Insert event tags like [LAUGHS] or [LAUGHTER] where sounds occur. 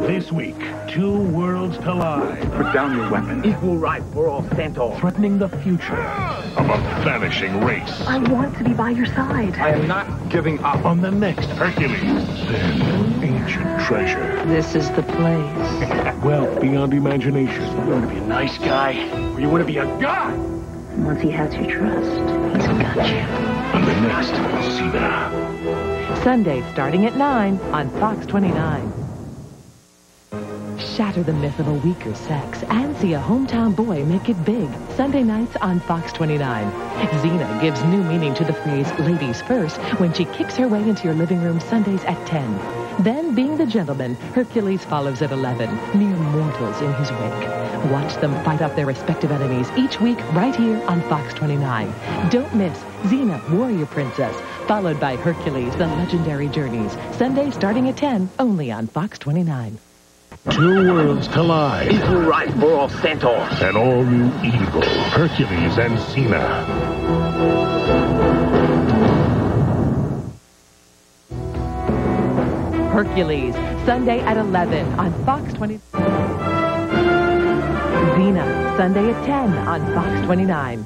This week, two worlds collide. Put down your weapon. Equal right for all centaurs. Threatening the future of a vanishing race. I want to be by your side. I am not giving up. On the next Hercules. Then, ancient treasure. This is the place. [LAUGHS] Wealth beyond imagination. You want to be a nice guy, or you want to be a god? Once he has your trust, he's got you. On the next Xena. Sunday starting at 9 on Fox 29. Shatter the myth of a weaker sex and see a hometown boy make it big. Sunday nights on Fox 29. Xena gives new meaning to the phrase ladies first when she kicks her way into your living room Sundays at 10. Then, being the gentleman, Hercules follows at 11, mere mortals in his wake. Watch them fight off their respective enemies each week right here on Fox 29. Don't miss Xena, Warrior Princess, followed by Hercules, The Legendary Journeys. Sunday starting at 10, only on Fox 29. Two worlds collide. Equal right for all centaurs. An all-new evil, Hercules and Xena. Hercules, Sunday at 11 on Fox 20. Xena, Sunday at 10 on Fox 29.